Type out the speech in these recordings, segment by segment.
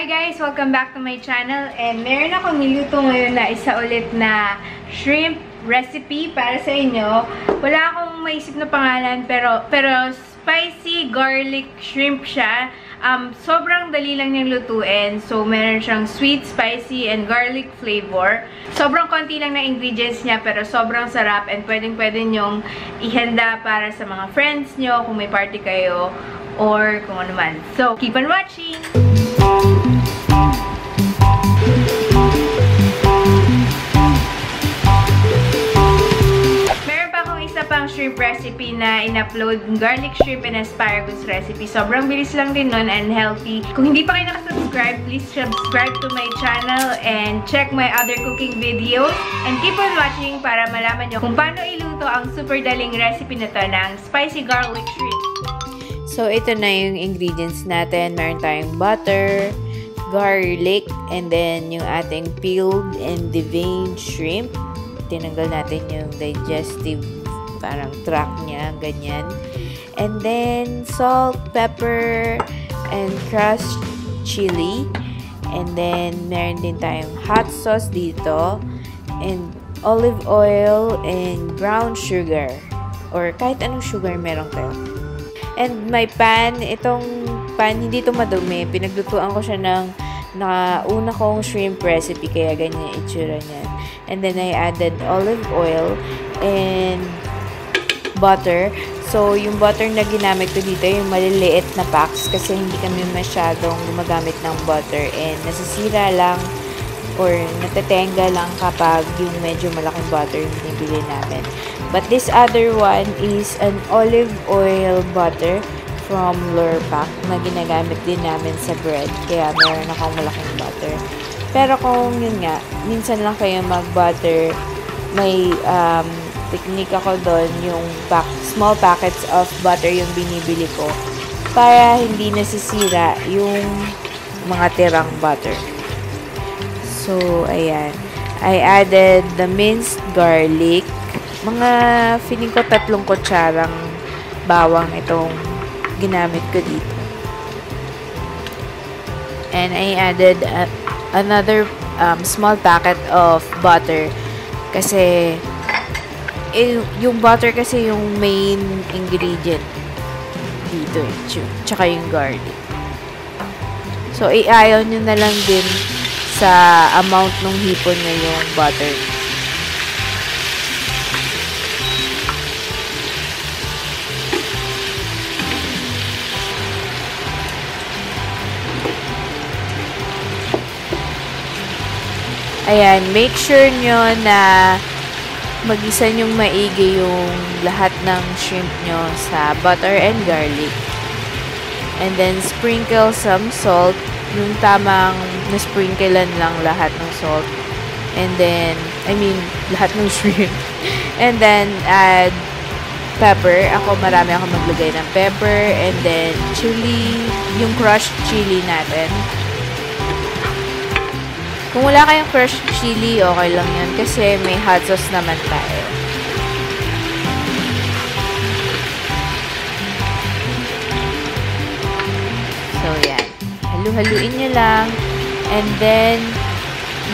Hi guys! Welcome back to my channel and meron akong niluto ngayon na isa ulit na shrimp recipe para sa inyo. Wala akong maisip na pangalan pero pero spicy garlic shrimp siya. Um, sobrang dali lang niyang lutuin. So, meron siyang sweet, spicy, and garlic flavor. Sobrang konti lang na ingredients niya pero sobrang sarap and pwedeng-pwede niyong ihanda para sa mga friends niyo kung may party kayo or kung ano man. So, keep on watching! Pang shrimp recipe na in-upload, garlic shrimp and asparagus recipe. Sobrang bilis lang din nun and healthy. Kung hindi pa kayo nakasubscribe, please subscribe to my channel and check my other cooking videos. And keep on watching para malaman nyo kung paano iluto ang super daling recipe na to ng spicy garlic shrimp. So, ito na yung ingredients natin. Meron tayong butter, garlic, and then yung ating peeled and deveined shrimp. Tinanggal natin yung digestive parang tract niya, ganyan. And then, salt, pepper, and crushed chili. And then, meron din tayong hot sauce dito. And olive oil and brown sugar. Or kahit anong sugar meron kayo. And my pan, itong pan, hindi ito madumi. Pinaglutuan ko siya ng nakauna kong shrimp recipe, kaya ganyan yung itsura niya. And then I added olive oil and butter. So, yung butter na ginamit ko dito, yung maliliit na packs kasi hindi kami masyadong gumagamit ng butter and nasisira lang or natatenga lang kapag yung medyo malaking butter yung binibili namin. But this other one is an olive oil butter from Lurpak na ginagamit din namin sa bread. Kaya meron akong malaking butter. Pero kung yun nga, minsan lang kayo mag-butter, may um, technique ako doon, yung pack, small packets of butter yung binibili ko para hindi nasisira yung mga tirang butter. So, ayan. I added the minced garlic. Mga feeling ko tatlong kutsarang bawang itong ginamit ko dito. And I added a, another um, small packet of butter kasi eh, yung butter kasi yung main ingredient dito eh. Tsaka yung garlic. So, i-ayaw nyo na lang din sa amount ng hipon na yung butter. Ayan, make sure nyo na magisa nyong maigi yung lahat ng shrimp nyo sa butter and garlic. And then, sprinkle some salt yung tamang na-sprinklean lang lahat ng salt. And then, I mean, lahat ng shrimp. And then, add pepper. Ako, marami ako maglagay ng pepper. And then, chili, yung crushed chili natin. Kung wala kayong crushed chili, okay lang yun. Kasi may hot sauce naman tayo. So, yan halu-haluin nyo lang. And then,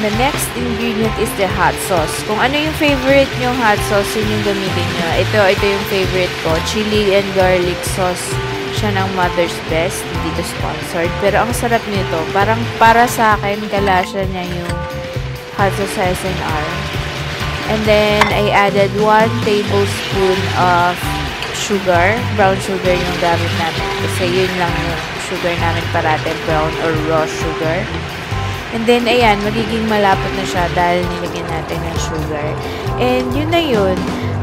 the next ingredient is the hot sauce. Kung ano yung favorite nyo hot sauce, yun yung gamitin nyo. Ito, ito yung favorite ko. Chili and garlic sauce siya ng Mother's Best. Hindi to sponsored. Pero ang sarap nito. Parang para sa akin, kalasya niya yung sauce sa SNR. And then, I added 1 tablespoon of sugar. Brown sugar yung gamit namin. Kasi yun lang yung sugar namin parate, brown or raw sugar. And then, ayan, magiging malapot na siya dahil nilagyan natin ng sugar. And yun na yun.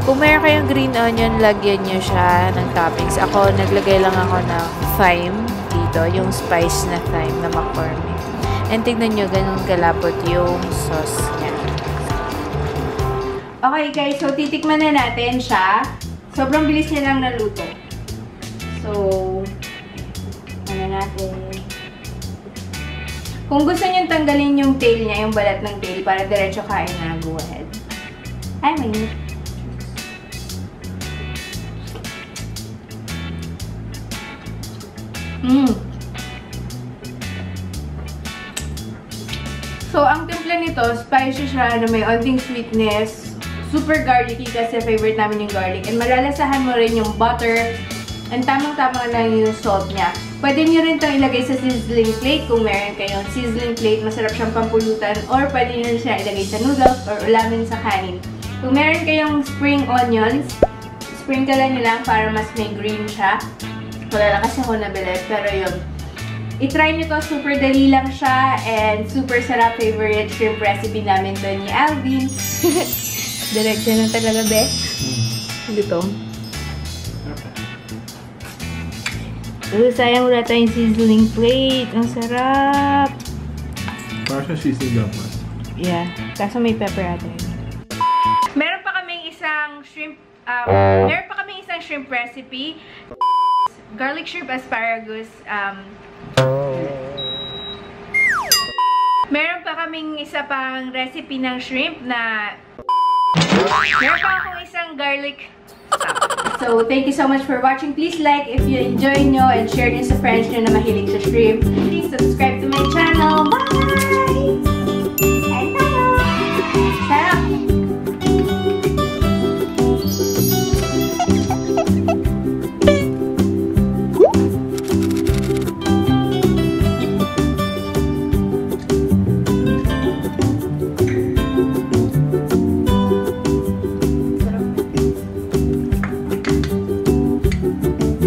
Kung meron kayong green onion, lagyan nyo siya ng toppings. Ako, naglagay lang ako ng thyme dito, yung spice na thyme na McCormick. And tignan nyo, ganun kalapot yung sauce niya. Okay guys, so titikman na natin siya. Sobrang bilis niya lang naluto. So, ano natin. Kung gusto niyo tanggalin yung tail niya, yung balat ng tail, para diretso kain na, go ahead. Ay, may Mmm. So, ang timpla nito, spicy siya na may onting sweetness. Super garlicky kasi favorite namin yung garlic. And malalasahan mo rin yung butter. And tamang-tama lang yung salt niya. Pwede nyo rin itong ilagay sa sizzling plate kung meron kayong sizzling plate. Masarap siyang pampulutan. Or pwede nyo siya ilagay sa noodles or ulamin sa kanin. Kung meron kayong spring onions, sprinklean nyo lang para mas may green siya. Wala lang kasi ako nabili. Pero yun, I-try nyo to. Super dali lang siya. And super sarap. Favorite shrimp recipe namin to ni Alvin. Diretso na talaga, be. Dito. Uh, sayang wala tayong sizzling plate. Ang sarap. Para siya sisig dapat. Yeah. Kaso may pepper ata yun. Meron pa kaming isang shrimp, um, meron pa kaming isang shrimp recipe. Garlic shrimp asparagus. Um, meron pa kaming isa pang recipe ng shrimp na meron pa akong isang garlic So, thank you so much for watching. Please like if you enjoy nyo and share nyo sa friends nyo na mahilig sa shrimp. Please subscribe to my channel.